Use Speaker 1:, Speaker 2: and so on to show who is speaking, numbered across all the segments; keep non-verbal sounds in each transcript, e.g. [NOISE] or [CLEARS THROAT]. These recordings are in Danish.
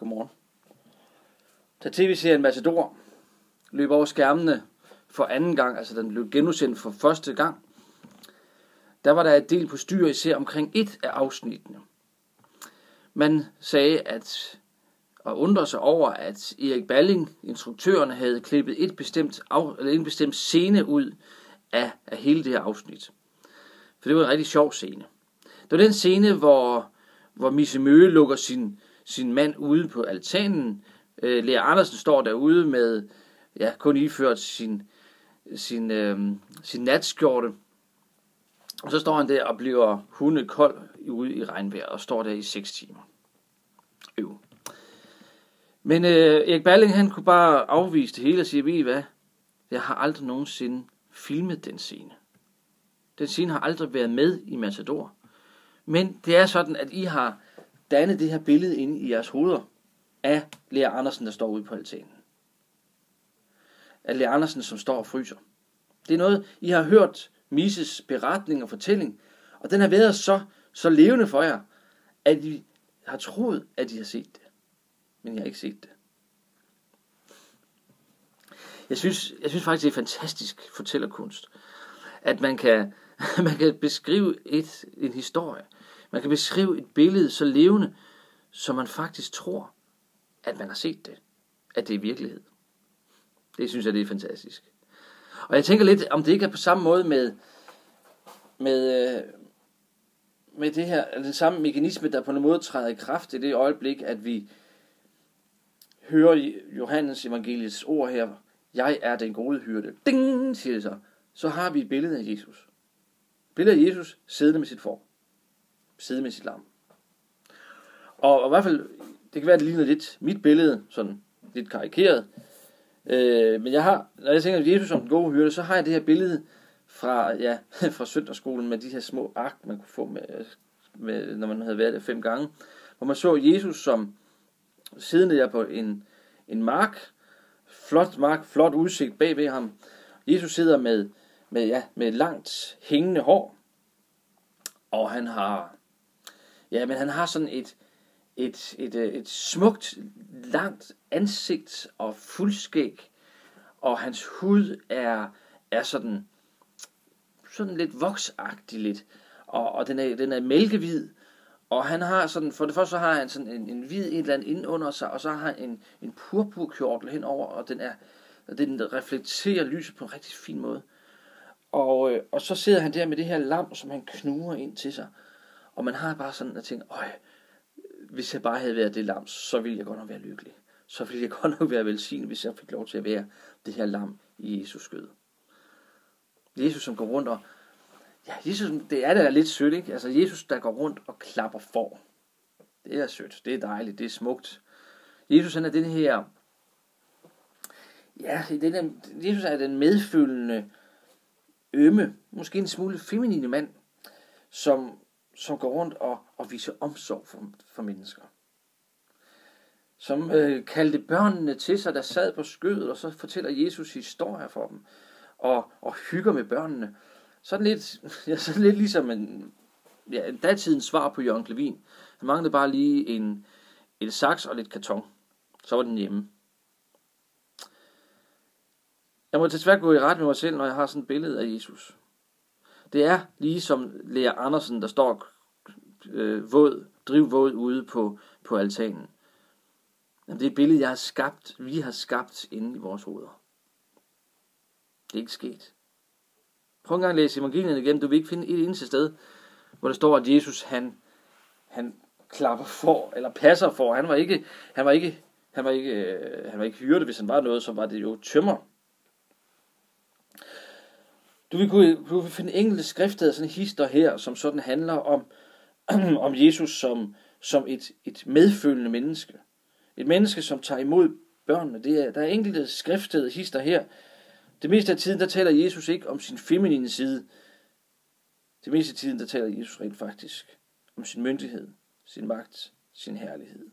Speaker 1: Godmorgen. Da tv-serien Matador løb over skærmene for anden gang, altså den blev genudsendt for første gang, der var der et del på styr især omkring et af afsnittene. Man sagde, at og undrede sig over, at Erik Balling, instruktøren, havde klippet et bestemt af, eller en bestemt scene ud af, af hele det her afsnit. For det var en rigtig sjov scene. Det var den scene, hvor, hvor Misse Møge lukker sin, sin mand ude på altanen. Øh, Lea Andersen står derude med, ja, kun iført sin, sin, øh, sin natskjorte. Og så står han der og bliver hundekold ude i regnvejr og står der i 6 timer. Øv. Men øh, Erik Balling, han kunne bare afvise det hele og sige, ved I hvad? Jeg har aldrig nogensinde filmet den scene. Den scene har aldrig været med i Matador. Men det er sådan, at I har danne det her billede inde i jeres hoveder af Lea Andersen, der står ude på altanen. Af Lea Andersen, som står og fryser. Det er noget, I har hørt Mises beretning og fortælling, og den har været så, så levende for jer, at I har troet, at I har set det. Men jeg har ikke set det. Jeg synes, jeg synes faktisk, det er fantastisk fortællerkunst, at man kan, [LAUGHS] man kan beskrive et, en historie, man kan beskrive et billede så levende, som man faktisk tror, at man har set det, at det er virkelighed. Det synes jeg, det er fantastisk. Og jeg tænker lidt, om det ikke er på samme måde med, med, øh, med det her, den samme mekanisme, der på en måde træder i kraft i det øjeblik, at vi hører Johannes evangeliets ord her, jeg er den gode hyrde. Ding, siger det så. Så har vi et billede af Jesus. Billedet af Jesus siddende med sit får sidde med sit lam. Og, og i hvert fald, det kan være, at det ligner lidt mit billede, sådan lidt karikeret. Øh, men jeg har, når jeg tænker på Jesus som den gode hyrde, så har jeg det her billede fra, ja, [LAUGHS] fra søndagsskolen med de her små ark, man kunne få, med, med, når man havde været der fem gange. Hvor man så Jesus som siddende der på en, en mark, flot mark, flot udsigt bag ved ham. Jesus sidder med, med, ja, med langt hængende hår, og han har, ja, men han har sådan et, et, et, et, et smukt, langt ansigt og fuldskæg, og hans hud er, er sådan, sådan lidt voksagtig lidt, og, og den, er, den er mælkehvid, og han har sådan, for det første så har han sådan en, en hvid et eller andet ind under sig, og så har han en, en purpurkjortel henover, og den er, den reflekterer lyset på en rigtig fin måde. Og, øh, og så sidder han der med det her lam, som han knuger ind til sig. Og man har bare sådan at tænke, øj, hvis jeg bare havde været det lam, så ville jeg godt nok være lykkelig. Så ville jeg [LAUGHS] godt nok være velsignet, hvis jeg fik lov til at være det her lam i Jesus skød. Jesus, som går rundt og, Ja, Jesus, det er da lidt sødt, ikke? Altså Jesus, der går rundt og klapper for. Det er sødt, det er dejligt, det er smukt. Jesus, han er den her... Ja, den er, Jesus er den medfølende, ømme, måske en smule feminine mand, som, som går rundt og, og viser omsorg for, for mennesker. Som øh, kaldte børnene til sig, der sad på skødet, og så fortæller Jesus historier for dem, og, og hygger med børnene. Sådan lidt, [LAUGHS] ja, sådan lidt ligesom en, ja, datidens svar på Jørgen Klevin. Han manglede bare lige en, et saks og lidt karton. Så var den hjemme. Jeg må desværre gå i ret med mig selv, når jeg har sådan et billede af Jesus. Det er ligesom Lea Andersen, der står øh, våd, drivvåd ude på, på altanen. Jamen, det er et billede, jeg har skabt, vi har skabt inde i vores hoveder. Det er ikke sket. Prøv en gang at læse evangeliet igen. Du vil ikke finde et eneste sted, hvor der står, at Jesus han, han klapper for, eller passer for. Han var ikke, han var ikke, han var ikke, øh, han var ikke hyrde, hvis han var noget, så var det jo tømmer. Du vil, kunne, du vil finde enkelte skriftsteder, sådan hister her, som sådan handler om, [CLEARS THROAT] om Jesus som, som et, et medfølende menneske. Et menneske, som tager imod børnene. Det er, der er enkelte skriftsteder, hister her, det meste af tiden, der taler Jesus ikke om sin feminine side. Det meste af tiden, der taler Jesus rent faktisk om sin myndighed, sin magt, sin herlighed.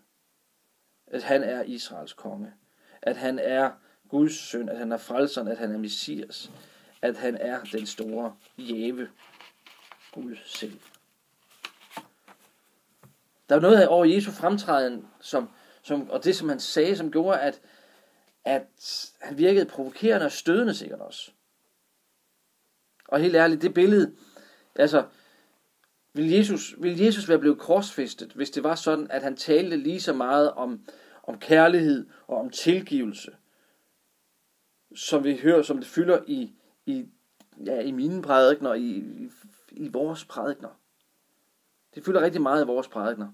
Speaker 1: At han er Israels konge. At han er Guds søn, at han er frelseren, at han er Messias. At han er den store jæve Gud selv. Der er noget over Jesu fremtræden, som, som, og det, som han sagde, som gjorde, at, at han virkede provokerende og stødende sikkert også. Og helt ærligt, det billede, altså, vil Jesus, vil Jesus være blevet korsfæstet, hvis det var sådan, at han talte lige så meget om, om kærlighed og om tilgivelse, som vi hører, som det fylder i, i, ja, i mine prædikner, i, i, i vores prædikner. Det fylder rigtig meget i vores prædikner.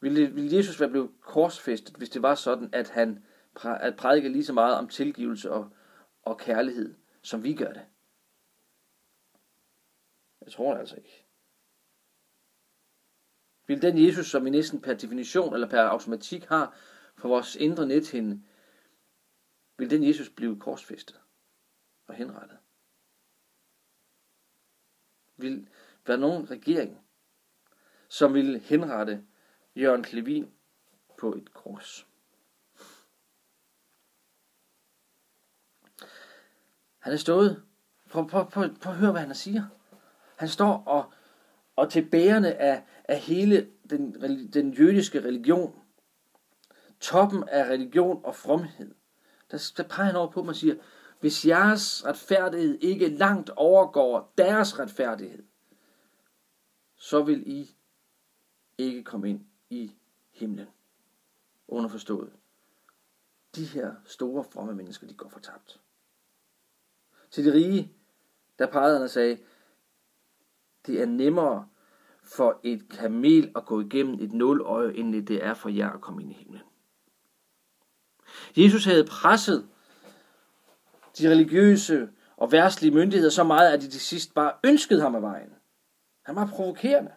Speaker 1: Ville, ville Jesus være blevet korsfæstet, hvis det var sådan, at han at prædike lige så meget om tilgivelse og, og kærlighed, som vi gør det? Jeg tror det altså ikke. Vil den Jesus, som vi næsten per definition eller per automatik har for vores indre nethinde, vil den Jesus blive korsfæstet og henrettet? Vil være nogen regering, som vil henrette Jørgen Klevin på et kors? Han er stået. Prøv, prøv, prøv, prøv at høre, hvad han siger. Han står og, og til bærende af, af hele den, den jødiske religion, toppen af religion og fromhed, der, der peger han over på dem og siger, hvis jeres retfærdighed ikke langt overgår deres retfærdighed, så vil I ikke komme ind i himlen. Underforstået. De her store fromme mennesker, de går fortabt. Til de rige, der pegede han og sagde, det er nemmere for et kamel at gå igennem et nåløje, end det er for jer at komme ind i himlen. Jesus havde presset de religiøse og værtslige myndigheder så meget, at de til sidst bare ønskede ham af vejen. Han var provokerende.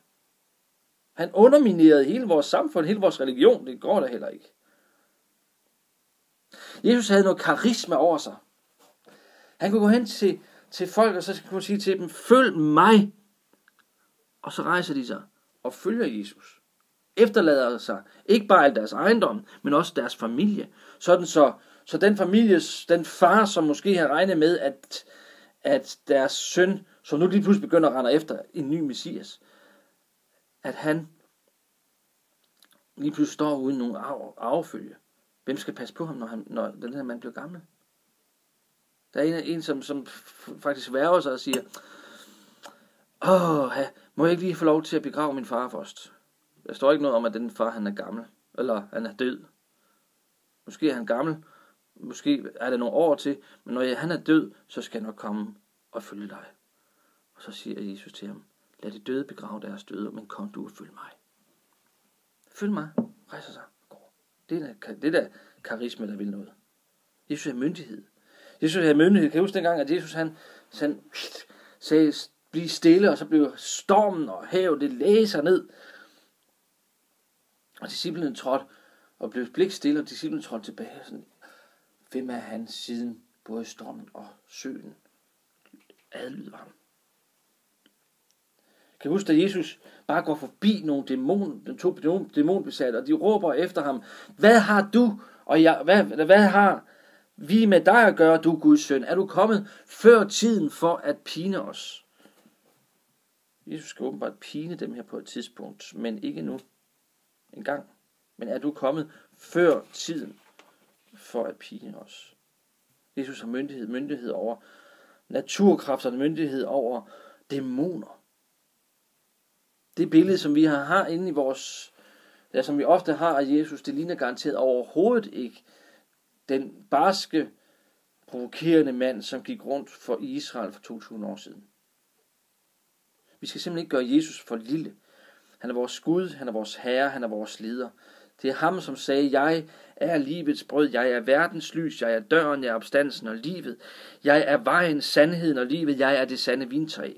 Speaker 1: Han underminerede hele vores samfund, hele vores religion. Det går der heller ikke. Jesus havde noget karisma over sig. Han kunne gå hen til, til folk, og så kunne han sige til dem, følg mig. Og så rejser de sig og følger Jesus. Efterlader sig ikke bare al deres ejendom, men også deres familie. Sådan så, så den familie, den far, som måske har regnet med, at, at deres søn, som nu lige pludselig begynder at rende efter en ny messias, at han lige pludselig står uden nogen arv, arvefølge. Hvem skal passe på ham, når, han, når den her mand bliver gammel? Der er en, en som, som faktisk værger sig og siger, Åh, må jeg ikke lige få lov til at begrave min far først? Der står ikke noget om, at den far han er gammel, eller han er død. Måske er han gammel, måske er det nogle år til, men når han er død, så skal jeg nok komme og følge dig. Og så siger Jesus til ham, lad de døde begrave deres døde, men kom du og følg mig. Følg mig, rejser sig går. Det er der, det der karisma, der vil noget. Jesus er myndighed. Jesus er myndighed. Kan du huske dengang, at Jesus han, han sagde, bliv stille, og så blev stormen og havet, det læser ned. Og disciplinen trådte og blev blik stille, og disciplinen trådte tilbage. Sådan, hvem er han siden både stormen og søen adlyder ham? Kan du huske, at Jesus bare går forbi nogle dæmon, den to dæmonbesatte, og de råber efter ham, hvad har du, og jeg, hvad, hvad har vi med dig at gøre, du Guds søn? Er du kommet før tiden for at pine os? Jesus skal åbenbart pine dem her på et tidspunkt, men ikke nu. En gang. Men er du kommet før tiden for at pine os? Jesus har myndighed, myndighed over naturkræfterne, myndighed over dæmoner. Det billede, som vi har, har inde i vores, ja, som vi ofte har af Jesus, det ligner garanteret overhovedet ikke den barske, provokerende mand, som gik rundt for Israel for 2000 år siden. Vi skal simpelthen ikke gøre Jesus for lille. Han er vores Gud, han er vores Herre, han er vores leder. Det er ham, som sagde, jeg er livets brød, jeg er verdens lys, jeg er døren, jeg er opstandelsen og livet. Jeg er vejen, sandheden og livet, jeg er det sande vintræ.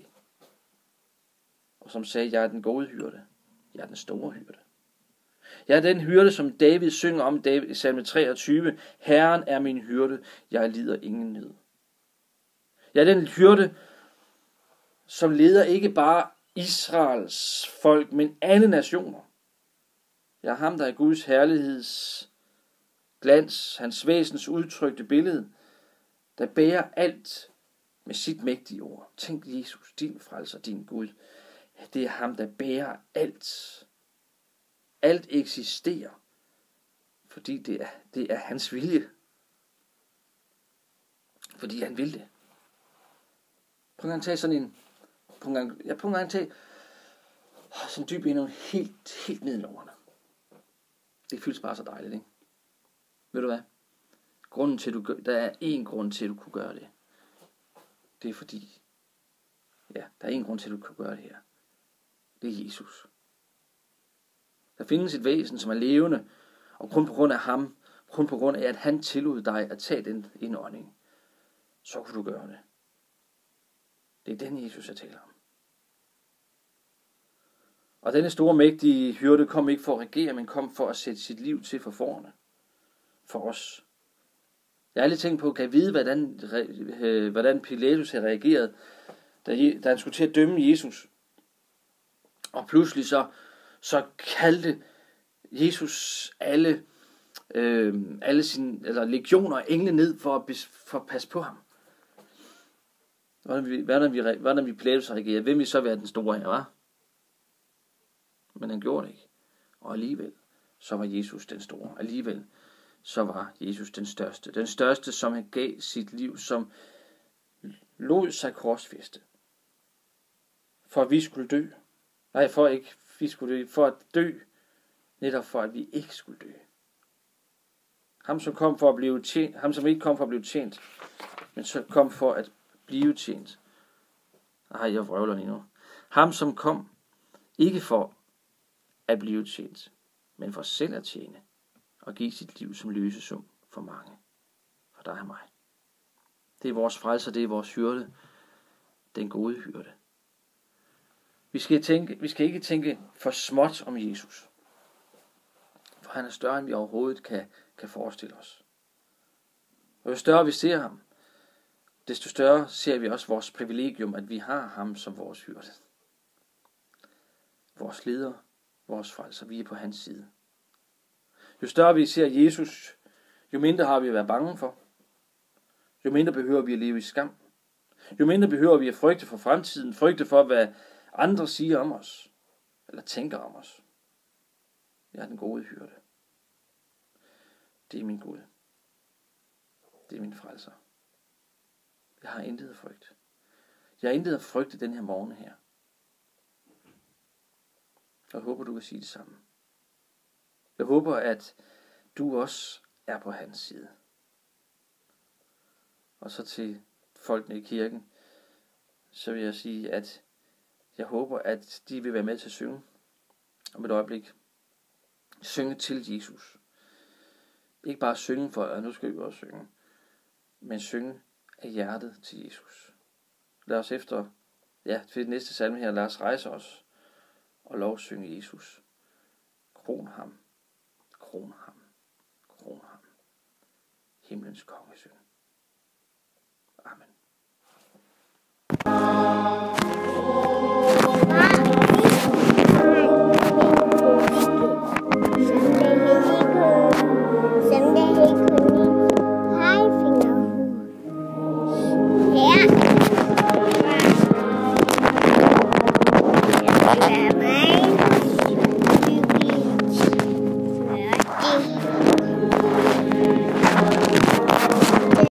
Speaker 1: Og som sagde, jeg er den gode hyrde, jeg er den store hyrde. Jeg er den hyrde, som David synger om i salme 23. Herren er min hyrde, jeg lider ingen nød. Jeg er den hyrde, som leder ikke bare Israels folk, men alle nationer. Ja, ham, der er Guds herligheds glans, hans væsens udtrykte billede, der bærer alt med sit mægtige ord. Tænk Jesus, din frelser, din Gud. Ja, det er ham, der bærer alt. Alt eksisterer Fordi det er, det er hans vilje. Fordi han vil det. Prøv at tage sådan en... Prøv en gang, ja, prøv en gang tage sådan dyb endnu helt, helt ned i lårene. Det føles bare så dejligt, ikke? Ved du hvad? Grunden til, du gør, der er én grund til, at du kunne gøre det. Det er fordi, ja, der er én grund til, at du kan gøre det her. Det er Jesus. Der findes et væsen, som er levende, og kun på grund af ham, kun på grund af, at han tillod dig at tage den indånding, så kunne du gøre det. Det er den Jesus, jeg taler om. Og denne store, mægtige hyrde kom ikke for at regere, men kom for at sætte sit liv til for forerne. For os. Jeg har lige tænkt på, kan jeg vide, hvordan, øh, hvordan Pilatus havde reageret, da, da han skulle til at dømme Jesus. Og pludselig så, så kaldte Jesus alle, øh, alle sine, eller legioner og engle ned for at, for at passe på ham. Hvordan vi, hvordan vi, hvordan vi Pilatus reagerede, hvem vi så være den store her, var? Men han gjorde det ikke. Og alligevel, så var Jesus den store. Alligevel, så var Jesus den største. Den største, som han gav sit liv, som lod sig korsfeste. For at vi skulle dø. Nej, for ikke vi skulle dø. For at dø. Netop for at vi ikke skulle dø. Ham som kom for at blive tjent, ham som ikke kom for at blive tjent, men så kom for at blive tjent. Ej, jeg vrøvler lige nu. Ham som kom ikke for at blive tjent, men for selv at tjene og give sit liv som løsesum for mange. For dig og mig. Det er vores frelser, det er vores hyrde, den gode hyrde. Vi skal, tænke, vi skal ikke tænke for småt om Jesus. For han er større, end vi overhovedet kan, kan forestille os. Og jo større vi ser ham, desto større ser vi også vores privilegium, at vi har ham som vores hyrde. Vores leder, vores frelser. Vi er på hans side. Jo større vi ser Jesus, jo mindre har vi at være bange for. Jo mindre behøver vi at leve i skam. Jo mindre behøver vi at frygte for fremtiden, frygte for, hvad andre siger om os, eller tænker om os. Jeg er den gode hyrde. Det er min Gud. Det er min frelser. Jeg har intet frygt. Jeg har intet at frygte den her morgen her. Jeg håber, du vil sige det samme. Jeg håber, at du også er på hans side. Og så til folkene i kirken, så vil jeg sige, at jeg håber, at de vil være med til at synge om et øjeblik. Synge til Jesus. Ikke bare synge for, at nu skal vi også synge, men synge af hjertet til Jesus. Lad os efter, ja, til det næste salme her, lad os rejse os og lovsynge Jesus. Kron ham, kron ham, kron ham. Himlens kongesøn. Amen.